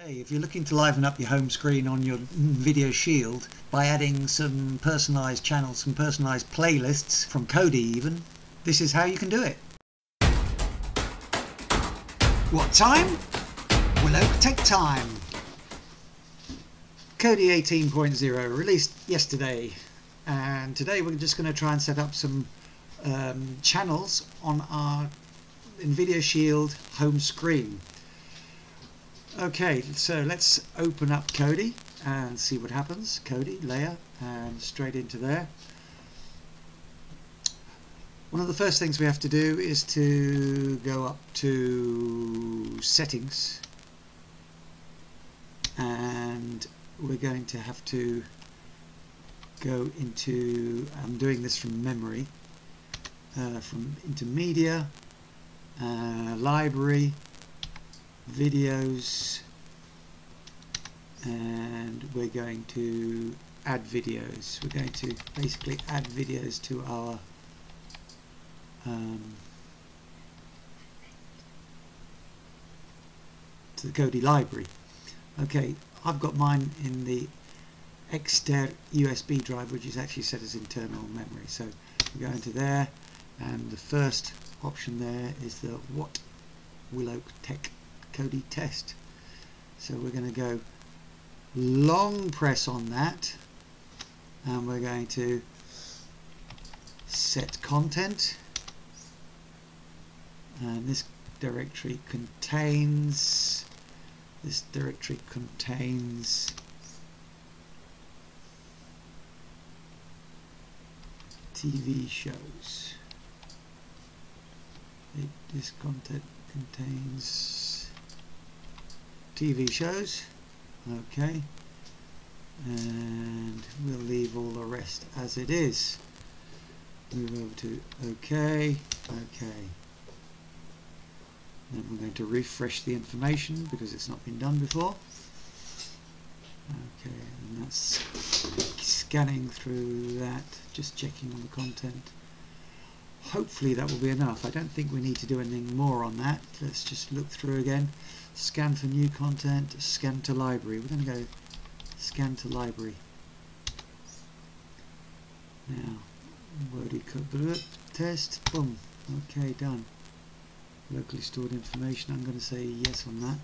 Hey, if you're looking to liven up your home screen on your NVIDIA Shield by adding some personalised channels, some personalised playlists, from Kodi even, this is how you can do it. What time? Willow Take Time! Kodi 18.0 released yesterday and today we're just going to try and set up some um, channels on our NVIDIA Shield home screen. Okay, so let's open up Kodi and see what happens. Kodi, Leia, and straight into there. One of the first things we have to do is to go up to settings and we're going to have to go into, I'm doing this from memory, uh, from into media, uh, library, videos and we're going to add videos. We're going to basically add videos to our um, to the Kodi library. Okay, I've got mine in the Exter USB drive which is actually set as internal memory. So we go into there and the first option there is the What Will Oak Tech Kodi test. So we're going to go long press on that. And we're going to set content. And this directory contains this directory contains TV shows. It, this content contains TV shows. Okay. And we'll leave all the rest as it is. Move over to OK OK then we're going to refresh the information because it's not been done before. Okay and that's scanning through that just checking on the content. Hopefully that will be enough. I don't think we need to do anything more on that. Let's just look through again scan for new content, scan to library. We're going to go scan to library. Now, Word test, boom, okay, done. Locally stored information, I'm going to say yes on that.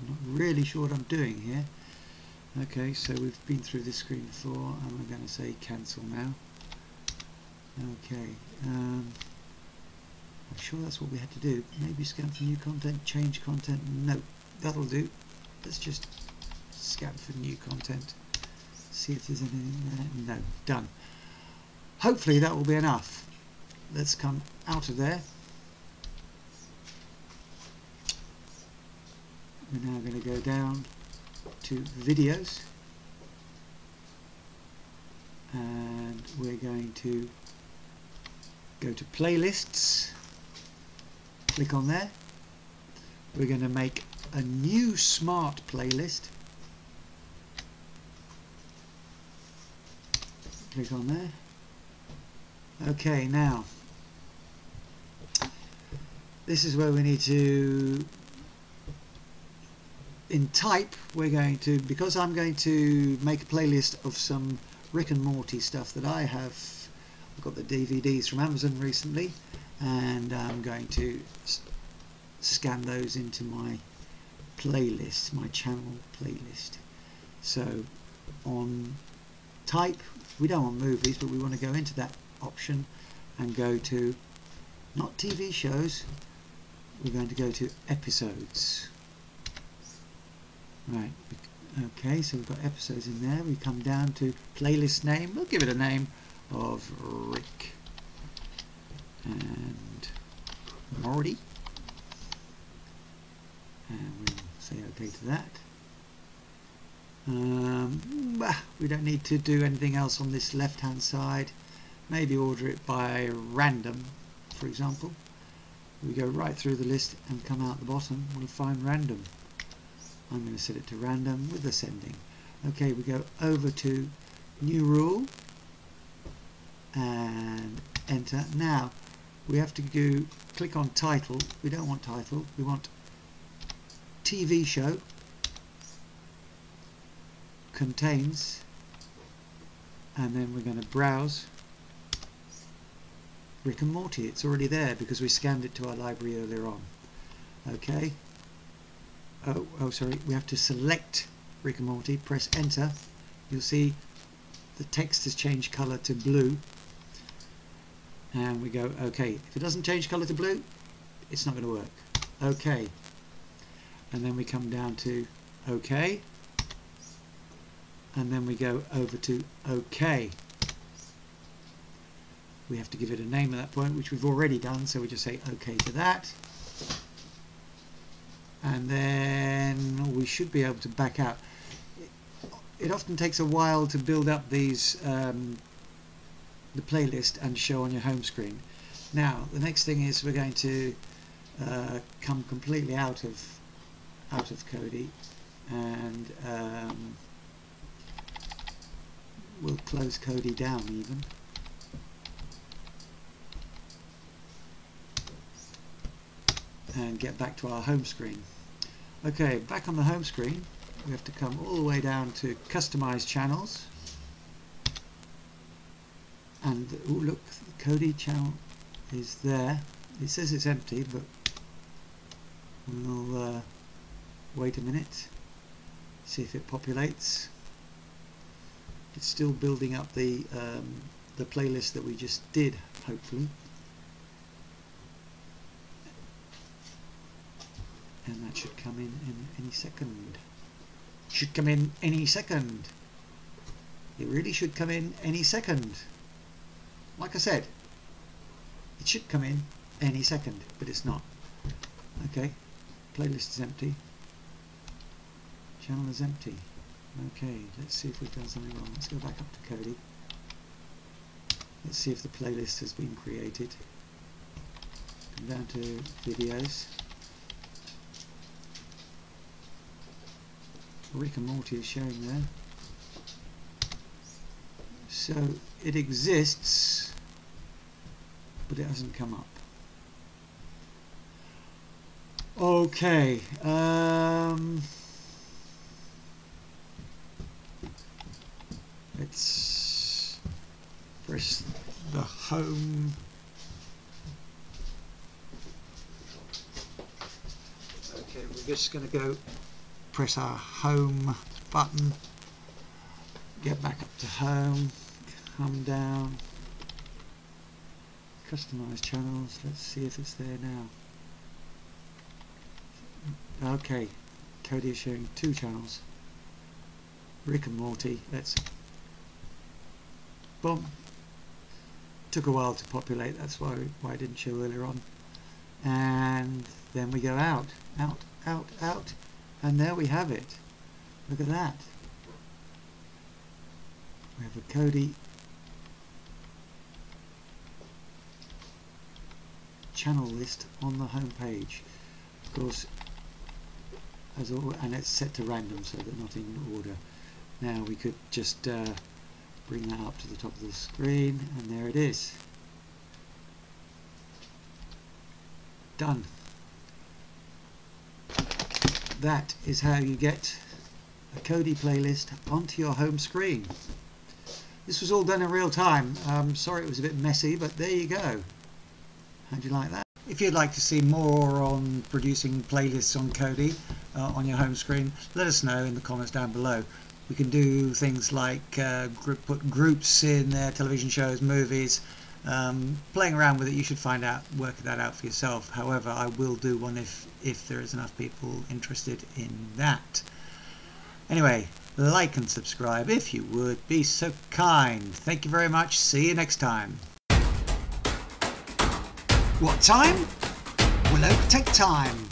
I'm not really sure what I'm doing here. Okay, so we've been through this screen before, and we're going to say cancel now. Okay, um, I'm sure that's what we had to do. Maybe scan for new content, change content. No, that'll do. Let's just scan for new content. See if there's anything there. No, done. Hopefully that will be enough. Let's come out of there. We're now going to go down to videos and we're going to go to playlists click on there. We're going to make a new smart playlist. Click on there. Okay now this is where we need to in type we're going to because I'm going to make a playlist of some Rick and Morty stuff that I have got the DVDs from Amazon recently and I'm going to scan those into my playlist, my channel playlist. So on type, we don't want movies, but we want to go into that option and go to not TV shows, we're going to go to episodes. Right, okay, so we've got episodes in there. We come down to playlist name, we'll give it a name of Rick and Morty and we'll say OK to that. Um, we don't need to do anything else on this left hand side. Maybe order it by random, for example. We go right through the list and come out the bottom, we'll find random. I'm going to set it to random with ascending. Okay, we go over to new rule and enter. Now, we have to go click on title. We don't want title, we want TV show. Contains. And then we're going to browse Rick and Morty. It's already there because we scanned it to our library earlier on. Okay. Oh, oh sorry. We have to select Rick and Morty. Press enter. You'll see the text has changed color to blue and we go. Okay. If it doesn't change color to blue it's not going to work. Okay. And then we come down to OK and then we go over to OK we have to give it a name at that point which we've already done so we just say OK to that. And then we should be able to back out. It often takes a while to build up these um, the playlist and show on your home screen. Now the next thing is we're going to uh, come completely out of out of Kodi and um, we'll close Kodi down even. And get back to our home screen. Okay back on the home screen we have to come all the way down to customize channels and oh look the Kodi channel is there. It says it's empty but we'll uh, wait a minute see if it populates. It's still building up the um, the playlist that we just did hopefully. And that should come in in any second. Should come in any second. It really should come in any second like I said it should come in any second but it's not. Okay playlist is empty. Channel is empty. Okay let's see if we've done something wrong. Let's go back up to Kodi let's see if the playlist has been created. Come down to videos. Rick and Morty is showing there. So it exists but it hasn't come up. Okay um, let's press the home. Okay we're just going to go press our home button get back up to home come down. Customize channels let's see if it's there now. Okay Kodi is showing two channels. Rick and Morty let's boom took a while to populate that's why why I didn't show earlier on. And then we go out out out out and there we have it. Look at that. We have a Kodi channel list on the home page. Of course, as all, and it's set to random so they're not in order. Now we could just uh, bring that up to the top of the screen and there it is. Done that is how you get a Kodi playlist onto your home screen. This was all done in real time. Um, sorry it was a bit messy, but there you go. How'd you like that? If you'd like to see more on producing playlists on Kodi uh, on your home screen, let us know in the comments down below. We can do things like uh, group, put groups in their television shows, movies, um, playing around with it, you should find out, work that out for yourself. However, I will do one if, if there is enough people interested in that. Anyway, like and subscribe if you would be so kind. Thank you very much. See you next time. What time? Will Oak Tech time.